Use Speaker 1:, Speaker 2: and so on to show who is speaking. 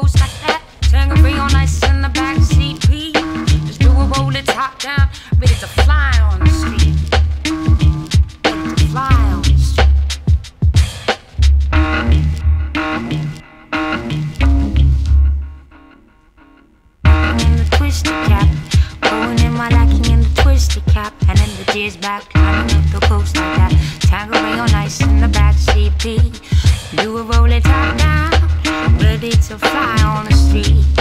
Speaker 1: goes like that. Tangerine on ice in the back seat. P. Just do a roll it top down. Ready to fly on the street. Ready to fly on the street. In the twisted cap. Going in my lackey in the twisted cap. And in the tears back. Climbing up the coast like that. Tangerine on ice in the back seat. P. Do a roll it top down it's a fly on the street.